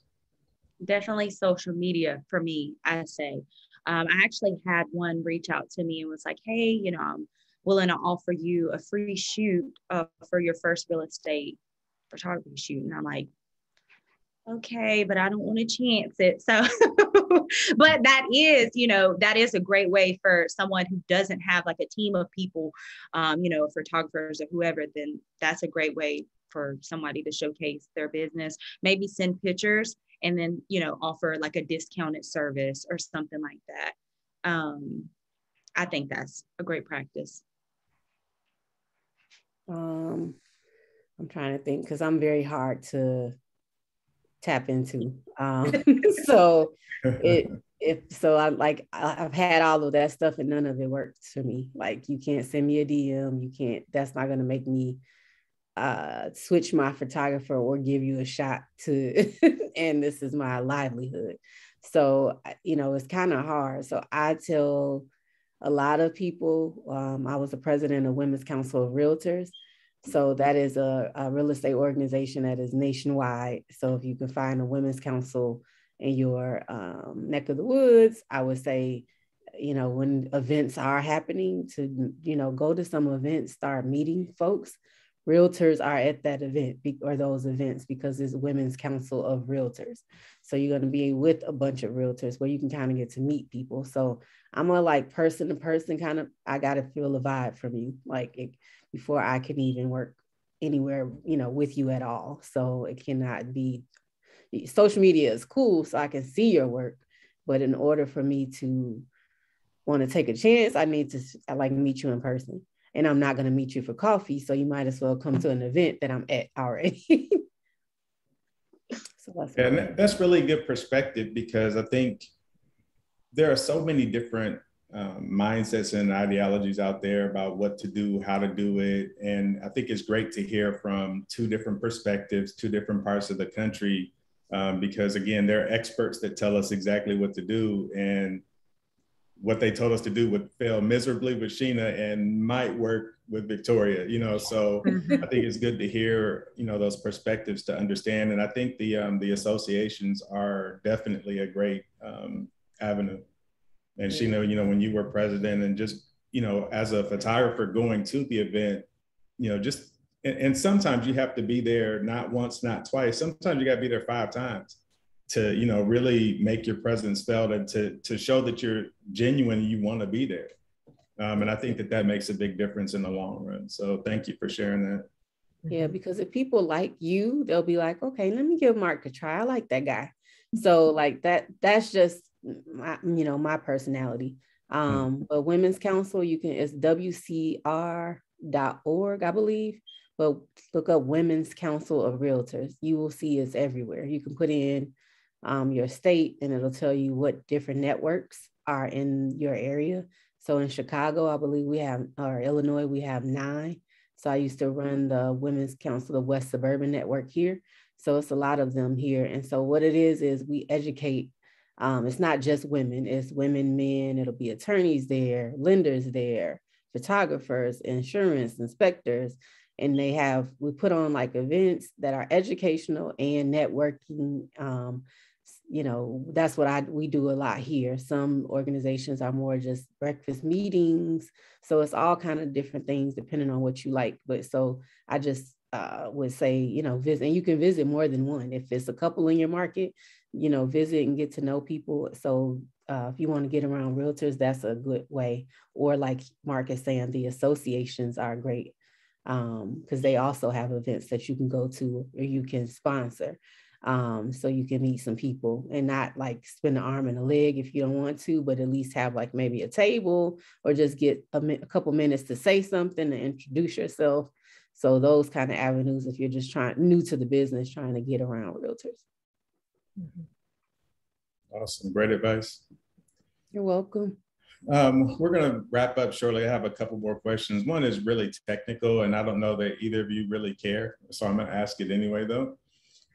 Definitely social media for me i say. Um, i actually had one reach out to me and was like hey you know i'm willing to offer you a free shoot uh, for your first real estate photography shoot. And i'm like okay, but I don't want to chance it. So, but that is, you know, that is a great way for someone who doesn't have like a team of people, um, you know, photographers or whoever, then that's a great way for somebody to showcase their business. Maybe send pictures and then, you know, offer like a discounted service or something like that. Um, I think that's a great practice. Um, I'm trying to think because I'm very hard to tap into. Um, so it if so I like I've had all of that stuff and none of it works for me. Like you can't send me a DM, you can't, that's not gonna make me uh switch my photographer or give you a shot to and this is my livelihood. So you know it's kind of hard. So I tell a lot of people. Um, I was the president of Women's Council of Realtors. So that is a, a, real estate organization that is nationwide. So if you can find a women's council in your um, neck of the woods, I would say, you know, when events are happening, to you know go to some events, start meeting folks. Realtors are at that event or those events because it's Women's Council of Realtors. So you're going to be with a bunch of realtors where you can kind of get to meet people. So I'm a like person to person kind of. I got to feel the vibe from you, like. It, before I can even work anywhere, you know, with you at all. So it cannot be social media is cool so I can see your work, but in order for me to want to take a chance, I need to I like meet you in person. And I'm not going to meet you for coffee, so you might as well come to an event that I'm at already. so that's and that's really good perspective because I think there are so many different um, mindsets and ideologies out there about what to do, how to do it. And I think it's great to hear from two different perspectives, two different parts of the country, um, because again, they're experts that tell us exactly what to do. And what they told us to do would fail miserably with Sheena and might work with Victoria, you know. So mm-hmm. I think it's good to hear, you know, those perspectives to understand. And I think the um, the associations are definitely a great um, avenue and Sheena you know when you were president and just you know as a photographer going to the event you know just and, and sometimes you have to be there not once not twice. Sometimes you got to be there five times to you know really make your presence felt and to to show that you're genuine you want to be there. Um, and i think that that makes a big difference in the long run. So thank you for sharing that. Yeah because if people like you they'll be like okay let me give mark a try. I like that guy. So like that that's just my, you know, my personality. Hmm. Um, but Women's Council, you can, it's WCR.org, I believe. But look up Women's Council of Realtors. You will see it's everywhere. You can put in um, your state and it'll tell you what different networks are in your area. So in Chicago, I believe we have, or Illinois, we have nine. So I used to run the Women's Council of West Suburban Network here. So it's a lot of them here. And so what it is, is we educate um, it's not just women, it's women, men, it'll be attorneys there, lenders there, photographers, insurance inspectors. And they have, we put on like events that are educational and networking. Um, you know, that's what I we do a lot here. Some organizations are more just breakfast meetings. So it's all kind of different things depending on what you like. But so I just uh, would say, you know, visit, and you can visit more than one. If it's a couple in your market, you know, visit and get to know people. So uh, if you want to get around realtors, that's a good way. Or like Mark is saying, the associations are great because um, they also have events that you can go to or you can sponsor. Um, so you can meet some people and not like spend an arm and a leg if you don't want to, but at least have like maybe a table or just get a, a couple minutes to say something and introduce yourself. So those kind of avenues, if you're just trying new to the business, trying to get around realtors. Mm-hmm. Awesome. Great advice. You're welcome. Um, we're going to wrap up shortly. I have a couple more questions. One is really technical, and I don't know that either of you really care. So I'm going to ask it anyway, though,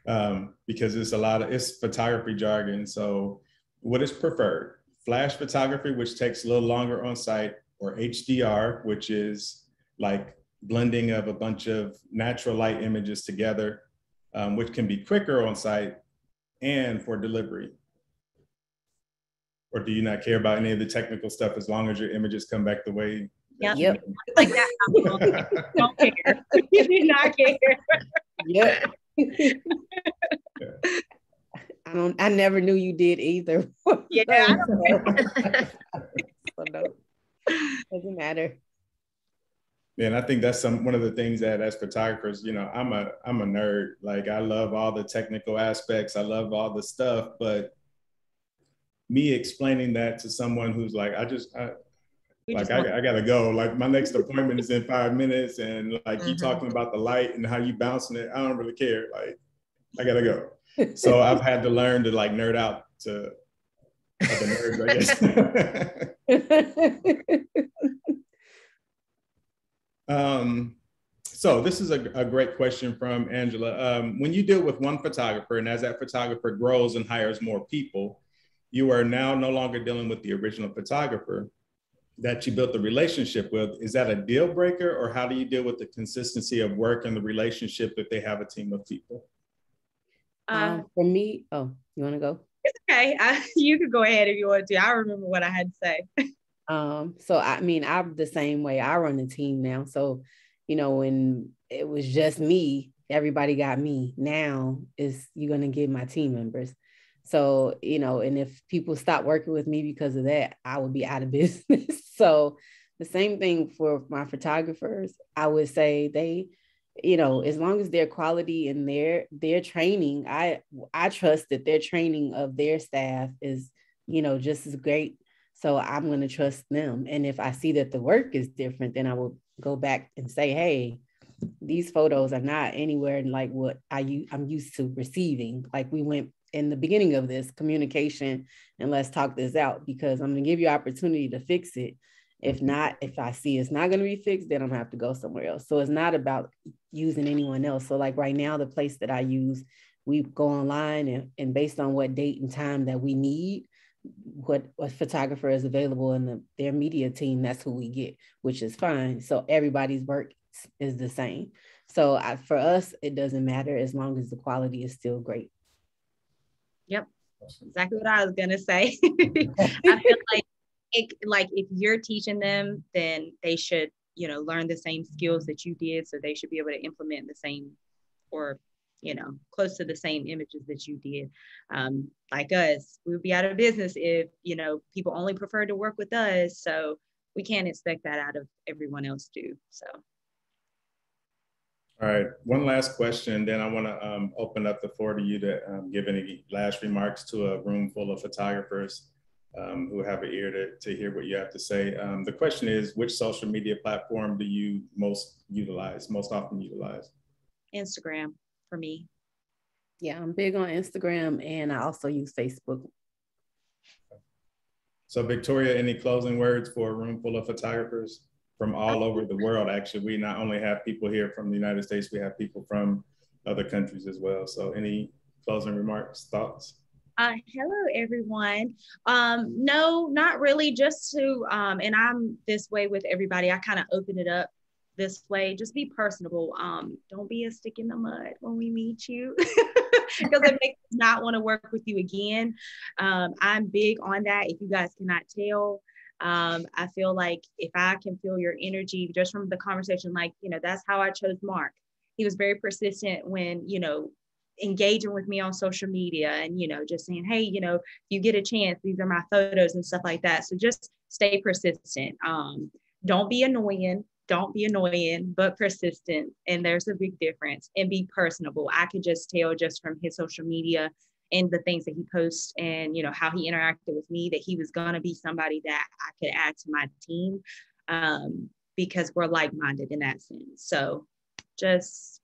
um, because it's a lot of it's photography jargon. So, what is preferred? Flash photography, which takes a little longer on site, or HDR, which is like blending of a bunch of natural light images together um, which can be quicker on site and for delivery? Or do you not care about any of the technical stuff as long as your images come back the way? Yep. yep. Like that. Don't care. You do not care. Yep. I don't. I never knew you did either. yeah. so no, doesn't matter and I think that's some one of the things that as photographers, you know, I'm a I'm a nerd. Like I love all the technical aspects. I love all the stuff, but me explaining that to someone who's like, I just I, like just I, I, gotta go. Like my next appointment is in five minutes, and like mm-hmm. you talking about the light and how you bouncing it, I don't really care. Like I gotta go. so I've had to learn to like nerd out to other nerds, I guess. Um, so this is a, a, great question from Angela. Um, when you deal with one photographer and as that photographer grows and hires more people, you are now no longer dealing with the original photographer. that you built the relationship with, is that a deal breaker or how do you deal with the consistency of work and the relationship if they have a team of people? Um, um, for me, oh, you want to go? It's okay. I, you could go ahead if you want to. I remember what I had to say. um, so I mean, I'm the same way. I run a team now. So, you know, when it was just me, everybody got me. Now is you're gonna get my team members. So, you know, and if people stop working with me because of that, I would be out of business. so the same thing for my photographers. I would say they, you know, as long as their quality and their their training, I I trust that their training of their staff is, you know, just as great. So I'm going to trust them. And if I see that the work is different, then I will go back and say, hey, these photos are not anywhere like what I I'm used to receiving. Like we went in the beginning of this communication and let's talk this out because I'm going to give you opportunity to fix it. If not, if I see it's not going to be fixed, then I'm gonna have to go somewhere else. So it's not about using anyone else. So like right now, the place that I use, we go online and, and based on what date and time that we need, what, what photographer is available in the, their media team, that's who we get, which is fine. So everybody's work is the same. So I, for us, it doesn't matter as long as the quality is still great. Yep, exactly what I was gonna say. I feel like it, like if you're teaching them, then they should, you know, learn the same skills that you did. So they should be able to implement the same or you know, close to the same images that you did. Um, like us, we would be out of business if, you know, people only prefer to work with us. So we can't expect that out of everyone else too. So. All right, one last question, then I want to um, open up the floor to you to um, give any last remarks to a room full of photographers um, who have an ear to, to hear what you have to say. Um, the question is, which social media platform do you most utilize, most often utilize? Instagram for me. Yeah, I'm big on Instagram and I also use Facebook. So Victoria, any closing words for a room full of photographers? from all over the world. Actually, we not only have people here from the United States, we have people from other countries as well. So, any closing remarks, thoughts? Uh, hello, everyone. Um, no, not really. Just to, um, and I'm this way with everybody. I kind of open it up this way. Just be personable. Um, don't be a stick in the mud when we meet you, because it makes us not want to work with you again. Um, I'm big on that. If you guys cannot tell, um, I feel like if I can feel your energy just from the conversation, like, you know, that's how I chose Mark. He was very persistent when, you know, engaging with me on social media and, you know, just saying, hey, you know, if you get a chance, these are my photos and stuff like that. So just stay persistent. Um, don't be annoying. Don't be annoying, but persistent. And there's a big difference and be personable. I could just tell just from his social media and the things that he posts and you know how he interacted with me that he was going to be somebody that i could add to my team um, because we're like-minded in that sense so just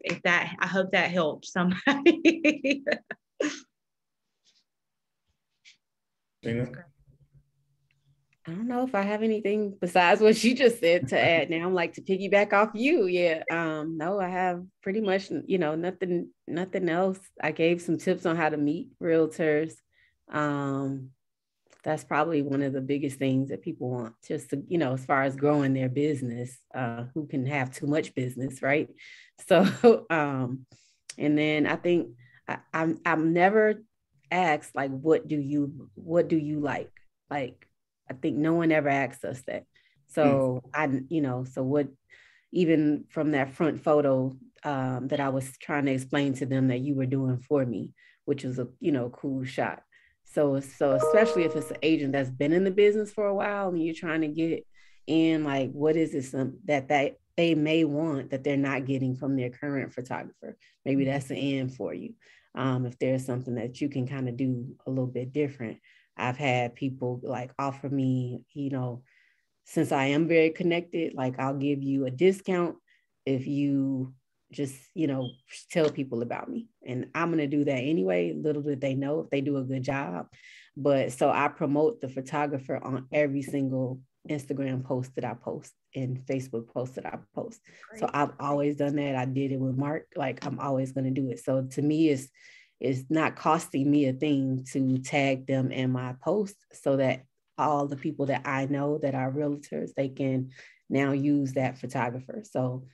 if that i hope that helped somebody I don't know if I have anything besides what she just said to add. Now I'm like to piggyback off you. Yeah. Um, no, I have pretty much, you know, nothing, nothing else. I gave some tips on how to meet realtors. Um, that's probably one of the biggest things that people want just to, you know, as far as growing their business, uh, who can have too much business, right? So um, and then I think I, I'm I'm never asked like what do you what do you like? Like I think no one ever asked us that. So mm. I, you know, so what, even from that front photo um, that I was trying to explain to them that you were doing for me, which was a, you know, cool shot. So, so especially if it's an agent that's been in the business for a while and you're trying to get in, like, what is it some, that that they may want that they're not getting from their current photographer? Maybe that's an end for you. Um, if there's something that you can kind of do a little bit different. I've had people like offer me, you know, since I am very connected, like I'll give you a discount if you just, you know, tell people about me. And I'm going to do that anyway. Little did they know if they do a good job. But so I promote the photographer on every single Instagram post that I post and Facebook post that I post. Great. So I've always done that. I did it with Mark. Like I'm always going to do it. So to me, it's it's not costing me a thing to tag them in my post so that all the people that I know that are realtors, they can now use that photographer. So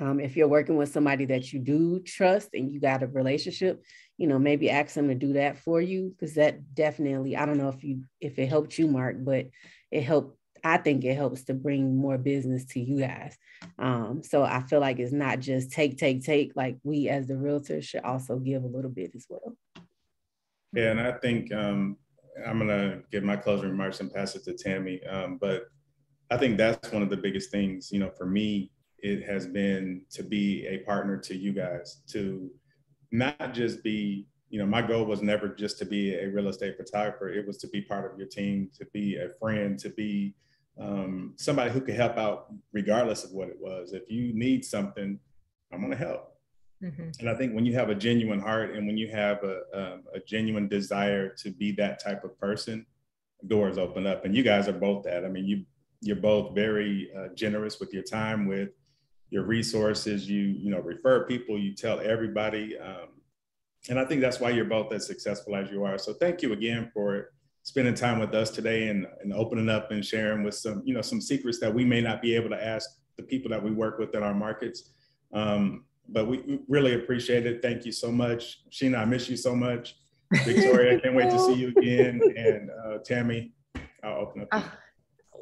um, if you're working with somebody that you do trust and you got a relationship, you know, maybe ask them to do that for you because that definitely, I don't know if you if it helped you, Mark, but it helped. I think it helps to bring more business to you guys. Um, so I feel like it's not just take, take, take. Like we as the realtors should also give a little bit as well. Yeah, and I think um, I'm gonna give my closing remarks and pass it to Tammy. Um, but I think that's one of the biggest things, you know, for me it has been to be a partner to you guys, to not just be, you know, my goal was never just to be a real estate photographer. It was to be part of your team, to be a friend, to be um, somebody who could help out regardless of what it was. If you need something, I'm going to help. Mm-hmm. And I think when you have a genuine heart and when you have a, um, a genuine desire to be that type of person, doors open up. And you guys are both that. I mean, you you're both very uh, generous with your time, with your resources. You you know refer people. You tell everybody, um, and I think that's why you're both as successful as you are. So thank you again for spending time with us today and, and opening up and sharing with some you know some secrets that we may not be able to ask the people that we work with in our markets. Um, but we really appreciate it. Thank you so much, Sheena. I miss you so much. Victoria, I can't wait to see you again. And uh, Tammy, I'll open up.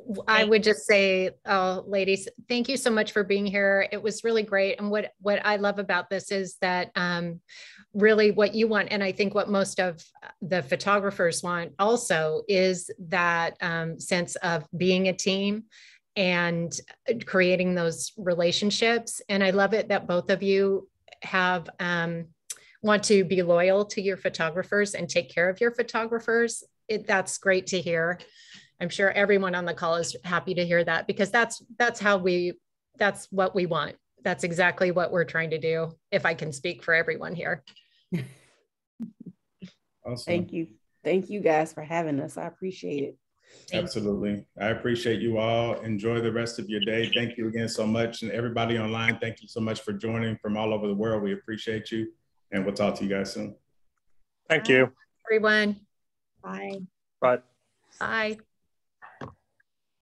Uh, I would just say, uh, ladies, thank you so much for being here. It was really great. And what, what I love about this is that um, really what you want, and I think what most of the photographers want also is that um, sense of being a team and creating those relationships. And I love it that both of you have um, want to be loyal to your photographers and take care of your photographers. It, that's great to hear. I'm sure everyone on the call is happy to hear that because that's that's how we that's what we want. That's exactly what we're trying to do. If I can speak for everyone here. Awesome. Thank you. Thank you guys for having us. I appreciate it. Absolutely. I appreciate you all. Enjoy the rest of your day. Thank you again so much. And everybody online, thank you so much for joining from all over the world. We appreciate you. And we'll talk to you guys soon. Thank you. Everyone. Bye. Bye. Bye.